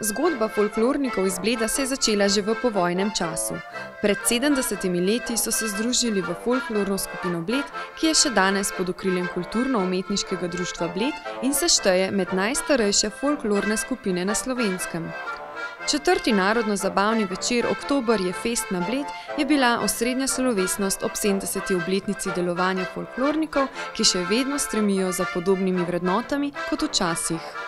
Zgodba folklornikov iz Bleda se je začela že v povojnem času. Pred 70 leti so se združili v folklorno skupino Bled, ki je še danes pod okriljem kulturno-umetniškega društva Bled in se šteje med najstarejše folklorne skupine na slovenskem. Četrti narodno-zabavni večer Oktober je fest na Bled je bila osrednja slovesnost ob 70. obletnici delovanja folklornikov, ki še vedno stremijo za podobnimi vrednotami kot včasih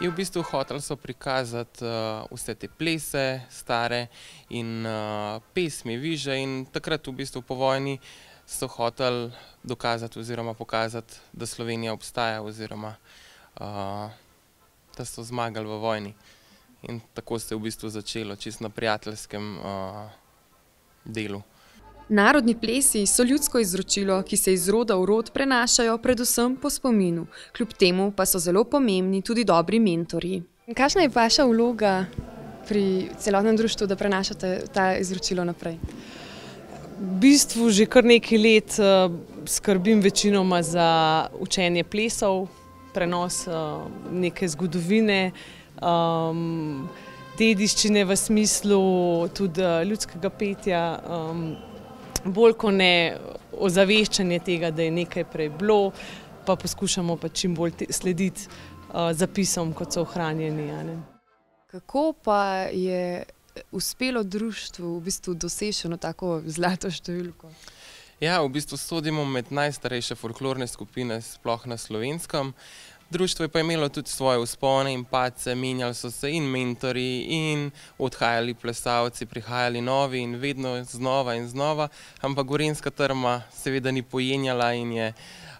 je v bistvu hotel so prikazati uh, vse te plese, stare in uh, pesmi, viže. In takrat, v bistvu po vojni, so hotel dokazati oziroma pokazati, da Slovenija obstaja, oziroma uh, da so zmagali v vojni. In tako se je v bistvu začelo, čisto na prijateljskem uh, delu. Narodni plesi so ljudsko izročilo, ki se iz roda v rod prenašajo predvsem po spominu, kljub temu pa so zelo pomembni tudi dobri mentori. Kakšna je vaša vloga pri celotnem društvu, da prenašate ta izročilo naprej? V bistvu že kar nekaj let uh, skrbim večinoma za učenje plesov, prenos uh, neke zgodovine, um, dediščine v smislu tudi uh, ljudskega petja. Bolj kot ne ozaveščanje tega, da je nekaj prej bilo, pa poskušamo pa čim bolj slediti uh, zapisom, kot so ohranjeni. Kako pa je uspelo društvu v bistvu doseči tako zlato številko? Ja, v bistvu sodimo med najstarejše folklorne skupine, sploh na slovenskem. Društvo je pa imelo tudi svoje uspone in pace, menjali so se in mentori, in odhajali plesalci, prihajali novi in vedno znova in znova, ampak Gorenska trma seveda ni pojenjala in je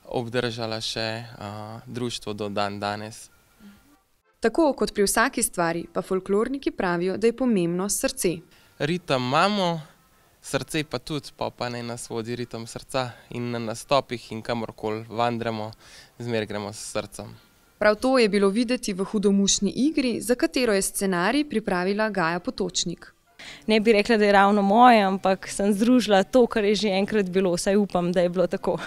obdržala še uh, društvo do dan danes. Tako kot pri vsaki stvari, pa folklorniki pravijo, da je pomembno srce. Ritem imamo, srce pa tudi, pa pa ne nas vodi ritem srca in na nastopih in kamorkoli vandremo, zmer gremo s srcem. Prav to je bilo videti v hudomušni igri, za katero je scenarij pripravila Gaja Potočnik. Ne bi rekla, da je ravno moje, ampak sem združila to, kar je že enkrat bilo, saj upam, da je bilo tako.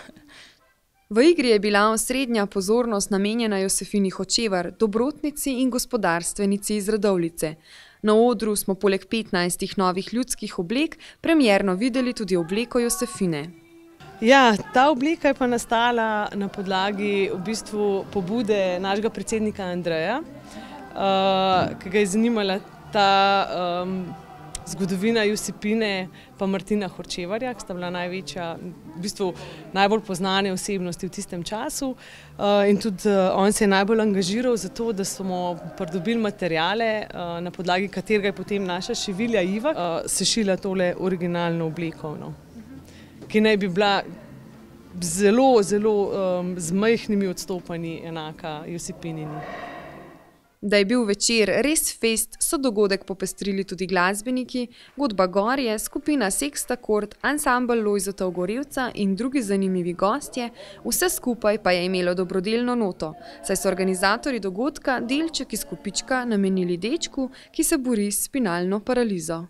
V igri je bila osrednja pozornost namenjena Josefini Hočevar, dobrotnici in gospodarstvenici iz Radovlice. Na odru smo poleg 15 novih ljudskih oblek premjerno videli tudi obleko Josefine. Ja, ta oblika je pa nastala na podlagi v bistvu pobude našega predsednika Andreja, uh, ki ga je zanimala ta um, zgodovina Josipine pa Martina Horčevarja, ki sta bila največja, v bistvu najbolj poznane osebnosti v tistem času. Uh, in tudi uh, on se je najbolj angažiral za to, da smo pridobili materijale, uh, na podlagi katerega je potem naša šivilja Iva sešila tole originalno obleko, no, ki naj bi bila zelo, zelo um, z majhnimi odstopanji enaka Josipinini. Da je bil večer res fest, so dogodek popestrili tudi glasbeniki, godba Gorje, skupina Sexta Kord, ansambl Lojzota Ogorevca in drugi zanimivi gostje, vse skupaj pa je imelo dobrodelno noto, saj so organizatori dogodka delček iz kupička namenili dečku, ki se bori s spinalno paralizo.